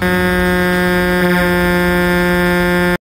Bye.